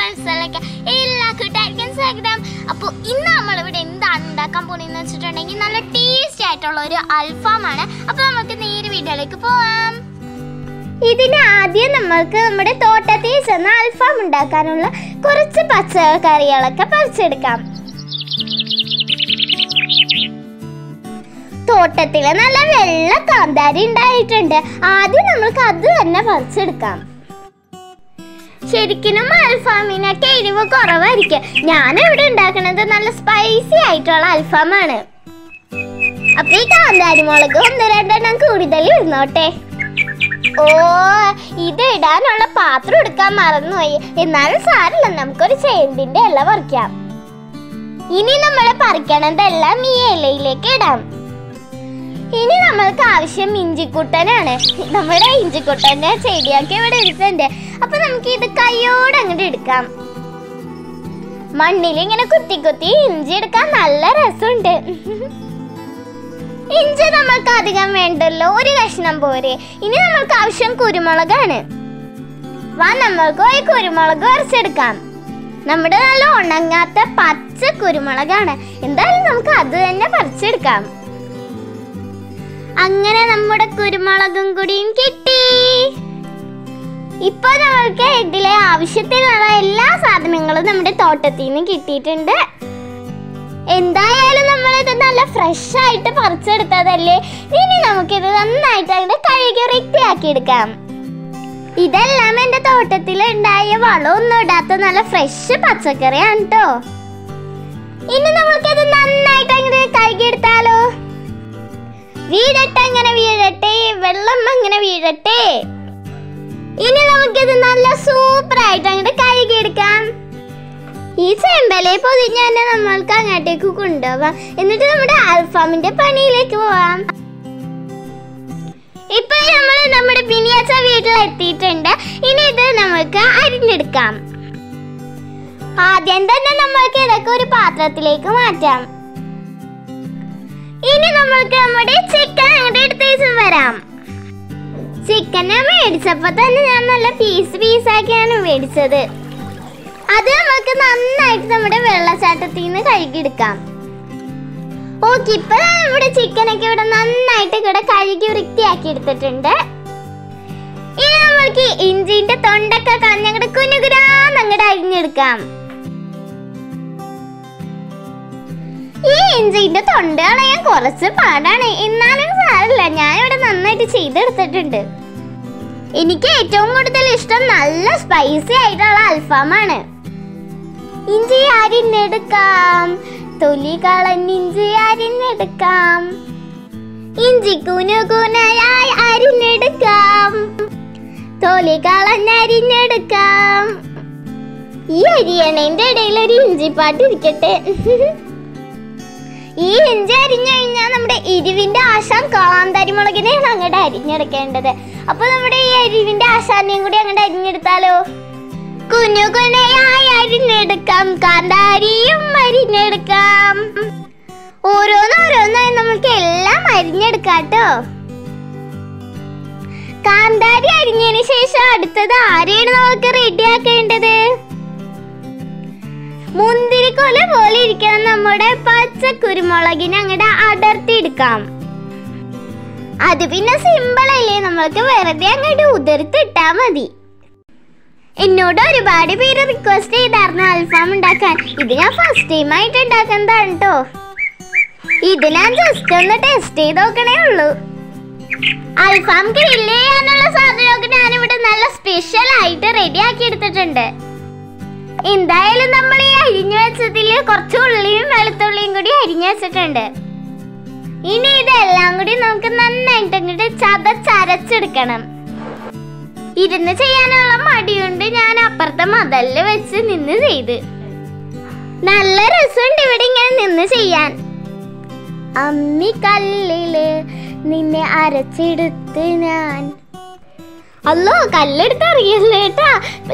ഫ്രണ്ട്സിലേക്ക് എല്ലാ കൂട്ടുകാർക്കും സ്വാഗതം. അപ്പോൾ ഇന്ന് നമ്മളിവിടെ എന്താണ് ഉണ്ടാക്കാൻ പോകുന്നതെന്ന് വെച്ചിട്ടുണ്ടെങ്കിൽ നല്ല ടേസ്റ്റി ആയിട്ടുള്ള ഒരു അൽഫാമാണ്. അപ്പോൾ നമുക്ക് നേരെ വീഡിയോയിലേക്ക് പോവാം. ഇതിന് ആദ്യം നമ്മൾക്ക് നമ്മുടെ തോട്ടത്തിൽ ചെന്ന് അൽഫാം ഉണ്ടാക്കാനുള്ള കുറച്ച് പച്ചക്കറികളൊക്കെ പറിച്ചെടുക്കാം. തോട്ടത്തിൽ നല്ല വെള്ള കാന്താരി ഉണ്ടായിട്ടുണ്ട്. ആദ്യം നമ്മൾക്ക് അത് തന്നെ പറിച്ചെടുക്കാം. ശരിക്കും അൽഫാമിനൊക്കെ എരിവ് കുറവായിരിക്കും. ഞാൻ ഇവിടെ ഉണ്ടാക്കുന്നത് നല്ല സ്പൈസി ആയിട്ടുള്ള അൽഫാമാണ്. അപ്പൊ ഈ കാന്താരി മുളക് ഒന്ന് രണ്ടെണ്ണം കൂടുതൽ ഇരുന്നോട്ടെ ഓ ഇത് ഇടാനുള്ള പാത്രം എടുക്കാൻ മറന്നുപോയി. എന്നാലും സാരല്ല നമുക്കൊരു ചേമ്പിന്റെ ഇല പറിക്കാം. ഇനി നമ്മൾ പറിക്കണതെല്ലാം ഈ ഇലയിലേക്ക് ഇടാം. ഇനി നമ്മൾക്ക് ആവശ്യം ഇഞ്ചിക്കുട്ടനാണ്. നമ്മുടെ ഇഞ്ചിക്കുട്ടനെ ചെടിയാക്കി ഇവിടെ എടുത്തിട്ടുണ്ട്. അപ്പൊ നമുക്ക് ഇത് കൈയോടെ അങ്ങോട്ട് എടുക്കാം. മണ്ണിൽ ഇങ്ങനെ കുത്തി കുത്തി ഇഞ്ചി എടുക്കാൻ നല്ല രസമുണ്ട്. ഇഞ്ചി നമ്മൾക്ക് അധികം വേണ്ടല്ലോ. ഒരു കഷ്ണം പോരെ. ഇനി നമ്മൾക്ക് ആവശ്യം കുരുമുളകാണ്. വാ നമ്മൾക്ക് ഒരു കുരുമുളക് വരച്ചെടുക്കാം നമ്മുടെ നല്ല ഉണങ്ങാത്ത പച്ച കുരുമുളകാണ്. എന്തായാലും നമുക്ക് അത് തന്നെ പറിച്ചെടുക്കാം. അങ്ങനെ നമ്മുടെ കുരുമുളകും കൂടിയും കിട്ടി. ഇപ്പൊ നമ്മൾക്ക് ഇതിലെ ആവശ്യത്തിനുള്ള എല്ലാ സാധനങ്ങളും നമ്മുടെ തോട്ടത്തിൽ നിന്ന് കിട്ടിയിട്ടുണ്ട്. എന്തായാലും നമ്മൾ ഇത് നല്ല ഫ്രഷ് ആയിട്ട് പറിച്ചെടുത്തതല്ലേ? ഇനി നമുക്കിത് നന്നായിട്ട് അതിന്റെ കഴുകി വൃത്തിയാക്കി എടുക്കാം ഇതെല്ലാം എന്റെ തോട്ടത്തിൽ ഉണ്ടായ വളമൊന്നും ഇടാത്ത നല്ല ഫ്രഷ് പച്ചക്കറിയാണ് കേട്ടോ ഇനി നമുക്കിത് നന്നായിട്ട് അങ്ങനെ കഴുകിയെടുത്താലോ? വീഴട്ടെ അങ്ങനെ വീഴട്ടെ വെള്ളം അങ്ങനെ വീഴട്ടെ. ഇനി നമുക്കിത് നല്ല സൂപ്പർ ആയിട്ട് അങ്ങോട്ട് കഴുകിയെടുക്കാം ഈ ചെമ്പലെ പൊതിഞ്ഞ് തന്നെ നമ്മൾക്ക് അങ്ങോട്ടേക്ക് കൊണ്ടുപോവാം എന്നിട്ട് നമ്മുടെ അൽഫാമിന്റെ പണിയിലേക്ക് പോവാം. ഇപ്പൊ നമ്മൾ നമ്മുടെ ബിനിയാച്ച വീട്ടിൽ എത്തിയിട്ടുണ്ട് ഇനി ഇത് നമുക്ക് അരിഞ്ഞെടുക്കാം. ആദ്യം തന്നെ നമ്മൾക്ക് ഇതൊക്കെ ഒരു പാത്രത്തിലേക്ക് മാറ്റാം. ഇനി നമ്മൾക്ക് നമ്മുടെ ചിക്കൻ അങ്ങോട്ട് വരാം. ചിക്കനെ മേടിച്ചപ്പോ തന്നെ ഞാൻ നല്ല പീസ് പീസാക്കിയാണ് മേടിച്ചത്. അത് നമുക്ക് നന്നായിട്ട് നമ്മുടെ വെള്ളച്ചാട്ടത്തിൽ നിന്ന് കഴുകിയെടുക്കാം. ഓക്കെ ഇപ്പൊ നമ്മുടെ ചിക്കനൊക്കെ ഇവിടെ നന്നായിട്ട് ഇവിടെ കഴുകി വൃത്തിയാക്കി എടുത്തിട്ടുണ്ട് ഇനി നമ്മൾക്ക് ഇഞ്ചിന്റെ തൊണ്ടൊക്കെ കളഞ്ഞങ്ങടെ കുനുകുരാന്ന് അങ്ങോട്ട് അരിഞ്ഞെടുക്കാം. ഇഞ്ചിന്റെ തൊണ്ട കളയാൻ കുറച്ച് പാടാണ്. എന്നാലും ഞാൻ ഇവിടെ നന്നായിട്ട് ചെയ്തെടുത്തിട്ടുണ്ട്. എനിക്ക് ഏറ്റവും കൂടുതൽ ഇഷ്ടം നല്ല സ്പൈസി ആയിട്ടുള്ള അൽഫാമാണ്. ഇഞ്ചി അരിഞ്ഞെടുക്കാം. തൊലി കളഞ്ഞിഞ്ചി അരിഞ്ഞെടുക്കാം. ഇഞ്ചി കുനു കുനയായി അരിഞ്ഞെടുക്കാം. തൊലി കളഞ്ഞരിഞ്ഞെടുക്കാം ഈ അരിയണേന്റെ ഇടയിൽ ഒരു ഇഞ്ചിപ്പാട്ട് ഇരിക്കട്ടെ. ഈ ഇഞ്ചി അരിഞ്ഞു കഴിഞ്ഞാൽ നമ്മുടെ എരിവിന്റെ ആശാൻ കാന്താരിമുളകിനെയാണ് അങ്ങോട്ട് അരിഞ്ഞെടുക്കേണ്ടത്. അപ്പൊ നമ്മുടെ ഈ എരിവിന്റെ ആശാനെയും കൂടി അങ്ങോട്ട് അരിഞ്ഞെടുത്താലോ? കുഞ്ഞു കുഞ്ഞയായി അരിഞ്ഞെടുക്കാം കാന്താരിയും അരിഞ്ഞെടുക്കാം. ഓരോന്നോരോന്നായി നമുക്ക് എല്ലാം അരിഞ്ഞെടുക്കാട്ടോ. കാന്താരി അരിഞ്ഞതിന് ശേഷം അടുത്തത് ആരെയാണ് നമുക്ക് റെഡിയാക്കേണ്ടത് മുന്തിരിക്കൊല പോലെ ഇരിക്കണം. നമ്മുടെ പച്ച കുരുമുളകിനെ അങ്ങോട്ട് അടർത്തിയെടുക്കാം. അത് പിന്നെ സിമ്പിൾ അല്ലേ? നമ്മൾക്ക് വെറുതെ അങ്ങോട്ട് ഉതിർത്തിട്ടാ മതി. എന്നോട് ഒരുപാട് പേര് റിക്വസ്റ്റ് ചെയ്തായിരുന്നു അൽഫാം ഉണ്ടാക്കാൻ. ഇത് ഞാൻ ഫസ്റ്റ് ടൈം ആയിട്ട് ഉണ്ടാക്കുന്നതാണ് കേട്ടോ ഇത് ഞാൻ ജസ്റ്റ് ഒന്ന് ടെസ്റ്റ് ചെയ്ത് നോക്കണേ ഉള്ളൂ. അൽഫാം ഗ്രില്ല് ചെയ്യാനുള്ള സാധനമൊക്കെ ഇവിടെ നല്ല സ്പെഷ്യൽ ആയിട്ട് റെഡി ആക്കി എടുത്തിട്ടുണ്ട്. എന്തായാലും നമ്മൾ ഈ അരിഞ്ഞു വെച്ചതിൽ കുറച്ച് ഉള്ളിയും വെളുത്തുള്ളിയും കൂടി അരിഞ്ഞു വെച്ചിട്ടുണ്ട്. ഇനി ഇതെല്ലാം കൂടി നമുക്ക് നന്നായിട്ട് അങ്ങോട്ട് ചതച്ചരച്ചെടുക്കണം. ഇരുന്ന് ചെയ്യാനുള്ള മടിയുണ്ട് ഞാൻ അപ്പുറത്തെ മതൽ വെച്ച് നിന്ന് ചെയ്ത്. നല്ല രസമുണ്ട് ഇവിടെ ഇങ്ങനെ നിന്ന് ചെയ്യാൻ. അമ്മി കല്ലിൽ നിന്നെ അരച്ചെടുത്ത് ഞാൻ അല്ലോ കല്ലെടുത്ത് അറിയല്ലേ കേട്ടാ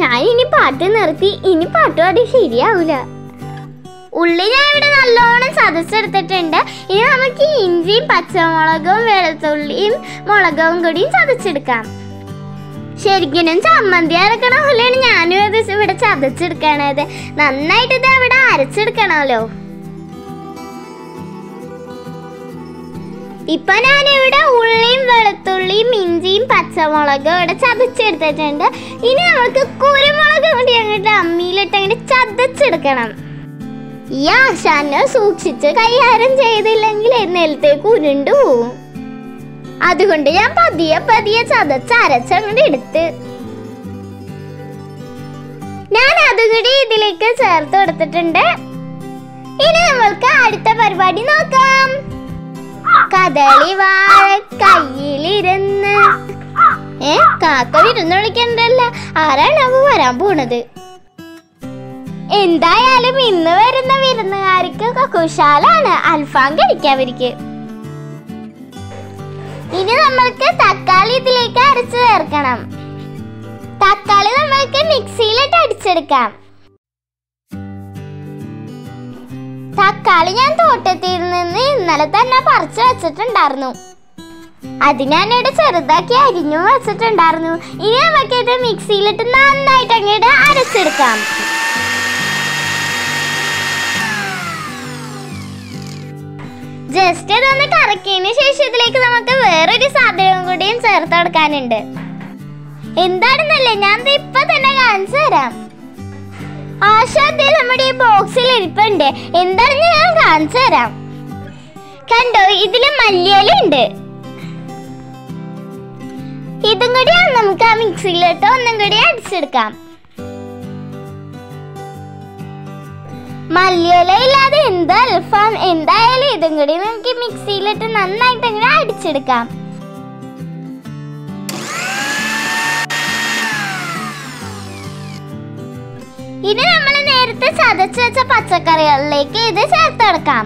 ഞാൻ ഇനി പാട്ട് നിർത്തി. ഇനി പാട്ട് പാടി ശരിയാവൂല. ഉള്ളി ഞാൻ ഇവിടെ നല്ലോണം ചതച്ചെടുത്തിട്ടുണ്ട്. ഇനി നമുക്ക് ഇഞ്ചിയും പച്ചമുളകും വെളുത്തുള്ളിയും മുളകും കൂടിയും ചതച്ചെടുക്കാം. ശരിക്കും ചമ്മന്തി അരക്കണ പോലെയാണ് ഞാനും ഇവിടെ ചതച്ചെടുക്കണത്. നന്നായിട്ട് ഇത് അവിടെ അരച്ചെടുക്കണമല്ലോ. ഇപ്പൊ ഇവിടെ ഉള്ളിയും വെളുത്തുള്ളിയും ഇഞ്ചിയും പച്ചമുളകും ഇവിടെ ചതച്ചെടുത്തിട്ടുണ്ട്. ഇനി നമുക്ക് കുരുമുളക് കൂടി അങ്ങോട്ട് അമ്മിയിലിട്ട് അങ്ങോട്ട് ചതച്ചെടുക്കണം. ഈ ആശാനെ സൂക്ഷിച്ച് കൈകാര്യം ചെയ്തില്ലെങ്കിൽ നിലത്തേക്ക് ഉരുണ്ടു പോവും. അതുകൊണ്ട് ഞാൻ പതിയെ പതിയെ ചതച്ച് അരച്ചങ്ങോട്ട് എടുത്ത്. ഞാൻ അതുകൂടി ഇതിലേക്ക് ചേർത്ത് കൊടുത്തിട്ടുണ്ട്. ഇനി നമ്മൾക്ക് അടുത്ത പരിപാടി നോക്കാം. കദളി വാഴ കയ്യിലിരുന്ന്. ഏ കാക്ക വിരുന്ന് വിളിക്കണ്ടല്ല. ആരാണ് അവ വരാൻ പോണത്? എന്തായാലും ഇന്ന് വരുന്ന വിരുന്നുകാർക്ക് കുശാലാണ് അൽഫാം കഴിക്കാവരിക്ക് ഇനി നമ്മൾക്ക് തക്കാളി ഇതിലേക്ക് അരച്ച് ചേർക്കണം. തക്കാളി നമ്മൾക്ക് മിക്സിയിലിട്ട് അടിച്ചെടുക്കാം. തക്കാളി ഞാൻ തോട്ടത്തിൽ നിന്ന് ഇന്നലെ തന്നെ പറിച്ചു വെച്ചിട്ടുണ്ടായിരുന്നു. അത് ഞാനിവിടെ ചെറുതാക്കി അരിഞ്ഞു വെച്ചിട്ടുണ്ടായിരുന്നു. ഇനി നമുക്ക് ഇത് മിക്സിയിലിട്ട് നന്നായിട്ട് അങ്ങോട്ട് അരച്ചെടുക്കാം. ജസ്റ്റ് ഇതൊന്ന് കറക്കിയതിന് ശേഷം ഇതിലേക്ക് നമുക്ക് വേറൊരു സാധനവും കൂടിയും ചേർത്ത് കൊടുക്കാനുണ്ട്. എന്താണെന്നല്ലേ ഞാൻ ഇപ്പൊ തന്നെ കാണിച്ചു തരാം. ആശാദ്യ നമ്മുടെ ഈ ബോക്സിൽ ഇരിപ്പുണ്ട്. എന്താണെന്ന് ഞാൻ കാണിച്ചു തരാം. കണ്ടോ ഇതിൽ മല്ലിയില ഉണ്ട് ഇതും കൂടി നമുക്ക് ആ മിക്സിയിലിട്ട് ഒന്നും കൂടി അടിച്ചെടുക്കാം മല്ലിയില ഇല്ലാതെ എന്ത് അൽഫാം? എന്തായാലും ഇതും കൂടി നമുക്ക് മിക്സിയിലിട്ട് നന്നായിട്ട് അങ്ങനെ അടിച്ചെടുക്കാം ഇനി നമ്മൾ നേരത്തെ ചതച്ച് വെച്ച പച്ചക്കറികളിലേക്ക് ഇത് ചേർത്തെടുക്കാം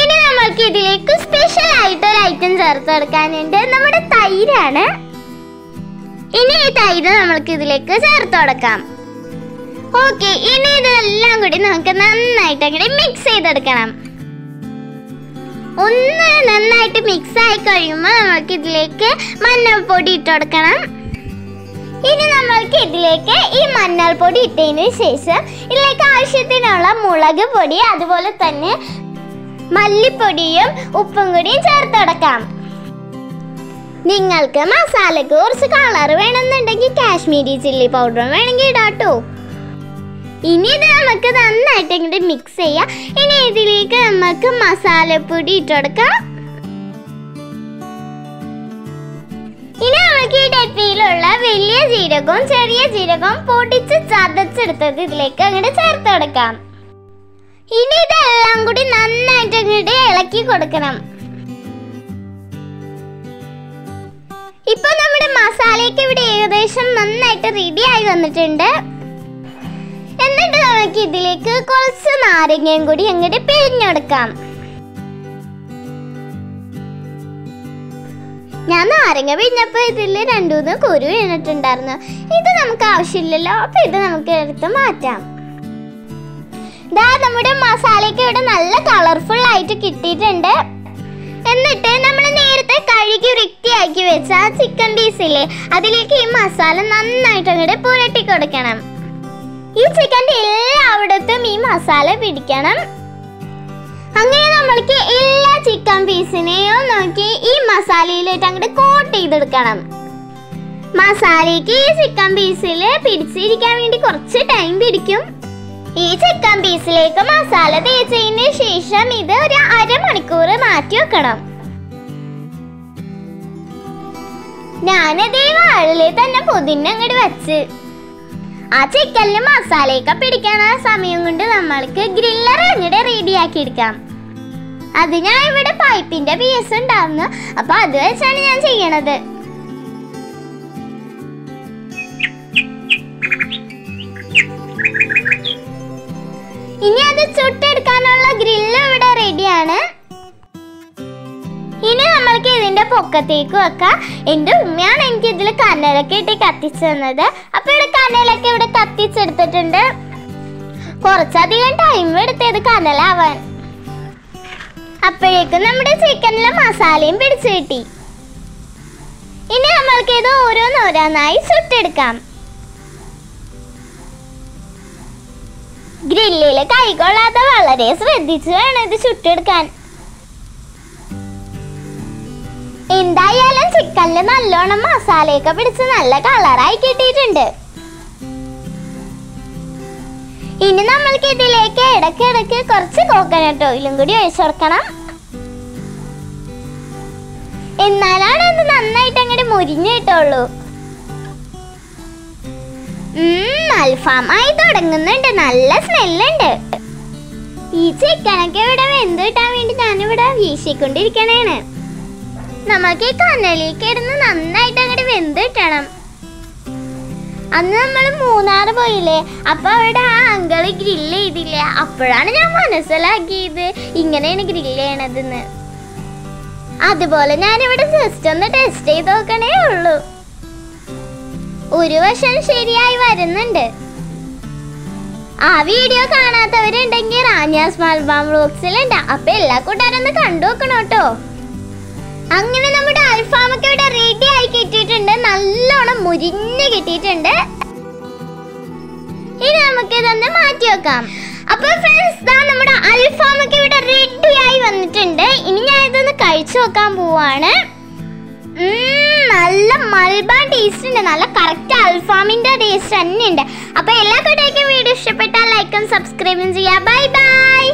ഇനി നമ്മൾക്ക് ഇതിലേക്ക് സ്പെഷ്യൽ ആയിട്ട് ഒരു ഐറ്റം ചേർത്ത് കൊടുക്കാനുണ്ട്. നമ്മുടെ തൈരാണ്. ഇനി ഈ തൈര് നമ്മൾക്ക് ഇതിലേക്ക് ചേർത്ത് കൊടുക്കാം. ഓക്കെ ഇനി ഇതെല്ലാം കൂടി നമുക്ക് നന്നായിട്ട് അങ്ങനെ മിക്സ് ചെയ്തെടുക്കണം. ഒന്ന് നന്നായിട്ട് മിക്സ് ആയി കഴിയുമ്പോൾ നമ്മൾക്ക് ഇതിലേക്ക് മഞ്ഞൾപ്പൊടി ഇട്ട് കൊടുക്കണം. ഇനി നമ്മൾക്ക് ഇതിലേക്ക് ഈ മഞ്ഞൾപ്പൊടി ഇട്ടതിന് ശേഷം ഇതിലേക്ക് ആവശ്യത്തിനുള്ള മുളക് പൊടി അതുപോലെ തന്നെ മല്ലിപ്പൊടിയും ഉപ്പും കൂടിയും ചേർത്തടക്കാം നിങ്ങൾക്ക് മസാലയ്ക്ക് കുറച്ച് കളർ വേണമെന്നുണ്ടെങ്കിൽ കാശ്മീരി ചില്ലി പൗഡറും വേണമെങ്കിൽ ഇടാട്ടോ. ഇനി ഇത് നമുക്ക് നന്നായിട്ട് ഇങ്ങോട്ട് മിക്സ് ചെയ്യാം. ഇനി ഇതിലേക്ക് നമുക്ക് മസാലപ്പൊടി ഇട്ടുകൊടുക്കാം ഇനി നമുക്ക് ഈ ഡപ്പിയിലുള്ള വലിയ ജീരകവും ചെറിയ ജീരകവും പൊടിച്ച് ചതച്ചെടുത്തത് ഇതിലേക്ക് അങ്ങോട്ട് ചേർത്ത് കൊടുക്കാം. ഇനി ഇതെല്ലാം കൂടി നന്നായിട്ട് അങ്ങോട്ട് ഇളക്കി കൊടുക്കണം. ഇപ്പൊ നമ്മുടെ മസാലയ്ക്ക് ഇവിടെ ഏകദേശം നന്നായിട്ട് റെഡി ആയി വന്നിട്ടുണ്ട്. എന്നിട്ട് നമുക്ക് ഇതിലേക്ക് കുറച്ച് നാരങ്ങയും കൂടി അങ്ങോട്ട് പിഴിഞ്ഞെടുക്കാം. ഞാൻ നാരങ്ങ പിഴിഞ്ഞപ്പോ ഇതിൽ രണ്ടുമൂന്ന് കുരു വീണിട്ടുണ്ടായിരുന്നു. ഇത് നമുക്ക് ആവശ്യമില്ലല്ലോ അപ്പൊ ഇത് നമുക്ക് എടുത്ത് മാറ്റാം. ദാ നമ്മുടെ മസാലയ്ക്ക് ഇവിടെ നല്ല കളർഫുൾ ആയിട്ട് കിട്ടിയിട്ടുണ്ട്. എന്നിട്ട് നമ്മൾ നേരത്തെ കഴുകി വൃത്തിയാക്കി വെച്ച ആ ചിക്കൻ പീസില്ലേ അതിലേക്ക് ഈ മസാല നന്നായിട്ട് അങ്ങോട്ട് പുരട്ടി കൊടുക്കണം. ഈ ചിക്കന്റെ എല്ലായിടത്തും ഈ മസാല പിടിക്കണം. അങ്ങനെ നമ്മൾക്ക് എല്ലാ ചിക്കൻ പീസിനെയും നോക്കി ഈ മസാലയിലേക്ക് അങ്ങോട്ട് കോട്ട് ചെയ്തെടുക്കണം. മസാലയ്ക്ക് ഈ ചിക്കൻ പീസിൽ പിടിച്ചിരിക്കാൻ വേണ്ടി കുറച്ച് ടൈം പിടിക്കും. ഈ ചിക്കൻ പീസിലേക്ക് മസാല തേച്ചതിന് ശേഷം ഇത് ഒരു അരമണിക്കൂർ മാറ്റി വെക്കണം. ഞാനതേ വാഴലെ തന്നെ പൊതിഞ്ഞ് അങ്ങോട്ട് വെച്ച്. ആ ചിക്കനിൽ മസാലയൊക്കെ പിടിക്കാൻ ആ സമയം കൊണ്ട് നമ്മൾക്ക് ഗ്രില്ലർ അങ്ങോട്ട് റെഡിയാക്കി എടുക്കാം അത് ഞാൻ ഇവിടെ പൈപ്പിന്റെ പീസ് ഉണ്ടായിരുന്നു അപ്പൊ അത് വെച്ചാണ് ഞാൻ ചെയ്യണത്. ഇനി അത് ചുട്ടെടുക്കാനുള്ള ഗ്രില്ല് ഇവിടെ റെഡിയാണ്. ഇനി നമ്മൾക്ക് ഇതിന്റെ പൊക്കത്തേക്ക് വെക്കാം. എന്റെ ഉമ്മയാണ് എനിക്ക് ഇതിൽ കനലൊക്കെ ഇട്ട് കത്തിച്ചു തന്നത്. അപ്പൊ ഇവിടെ കനലൊക്കെ ഇവിടെ കത്തിച്ചെടുത്തിട്ടുണ്ട്. കുറച്ചധികം ടൈം എടുത്തത് കനലാവാൻ. അപ്പോഴേക്കും നമ്മുടെ ചിക്കനിലെ മസാലയും പിടിച്ചു കിട്ടി. ഇനി നമ്മൾക്ക് ഇത് ഓരോന്നോരോന്നായി ചുട്ടെടുക്കാം. ഗ്രില്ലിൽ കൈകൊള്ളാതെ വളരെ ശ്രദ്ധിച്ചു വേണം ഇത് ചുട്ടെടുക്കാൻ. എന്തായാലും ചിക്കനിൽ നല്ലോണം മസാലയൊക്കെ പിടിച്ച് നല്ല കളറായി കിട്ടിയിട്ടുണ്ട്. ഇനി നമ്മൾക്ക് ഇതിലേക്ക് ഇടയ്ക്ക് കുറച്ച് കോക്കനട്ട് ഓയിലും കൂടി ഒഴിച്ചു കൊടുക്കണം. എന്നാലാണ് അത് നന്നായിട്ട് അങ്ങോട്ട് മുരിഞ്ഞു കിട്ടുള്ളൂ. ഉം, അൽഫാമായി തുടങ്ങുന്നുണ്ട്. നല്ല സ്മെല്ലുണ്ട്. ഈ ചിക്കനൊക്കെ ഇവിടെ വെന്ത് കിട്ടാൻ വേണ്ടി ഞാനിവിടെ വീശിക്കൊണ്ടിരിക്കണേണ്. നമുക്ക് ഈ കനലിലേക്ക് ഇരുന്ന് നന്നായിട്ട് അങ്ങോട്ട് വെന്ത് കിട്ടണം. അന്ന് നമ്മൾ മൂന്നാർ പോയില്ലേ? അപ്പൊ അവിടെ ആ അങ്കിൾ ഗ്രില്ല് ചെയ്തില്ലേ? അപ്പോഴാണ് ഞാൻ മനസ്സിലാക്കിയത് ഇങ്ങനെയാണ് ഗ്രില്ല് ചെയ്യണതെന്ന്. അതുപോലെ ഞാനിവിടെ ജസ്റ്റ് ഒന്ന് ടെസ്റ്റ് ചെയ്ത് നോക്കണേ ഉള്ളൂ. ഒരു വശം ശരിയായി വരുന്നുണ്ട്. ആ വീഡിയോ കാണാത്തവരുണ്ടെങ്കിൽ റാനിയാസ് മൽബാം ബ്ലോഗ്സിലുണ്ട് അപ്പൊ എല്ലാ കൂട്ടുകാരും കണ്ടു നോക്കണം കേട്ടോ. അങ്ങനെ നമ്മുടെ അൽഫാമൊക്കെ ഇവിടെ റെഡി ആയി കിട്ടിയിട്ടുണ്ട്. നല്ലോണം മുരിഞ്ഞ് കിട്ടിയിട്ടുണ്ട്. ഇനി നമുക്ക് ഇതൊന്ന് മാറ്റി വെക്കാം. അപ്പൊ ഫ്രണ്ട്സ് ദാ നമ്മുടെ അൽഫാമൊക്കെ ഇവിടെ റെഡി ആയി വന്നിട്ടുണ്ട്. ഇനി ഞാൻ ഇതൊന്ന് കഴിച്ചു നോക്കാൻ പോവാണ്. നല്ല മൽബാൻ ടേസ്റ്റ് ഉണ്ട്. നല്ല കറക്റ്റ് അൽഫാമിന്റെ ടേസ്റ്റ് തന്നെ ഉണ്ട് അപ്പൊ എല്ലാ കൂട്ടർക്കും വീഡിയോ ഇഷ്ടപ്പെട്ടാൽ ലൈക്കും സബ്സ്ക്രൈബും ചെയ്യാം. Bye bye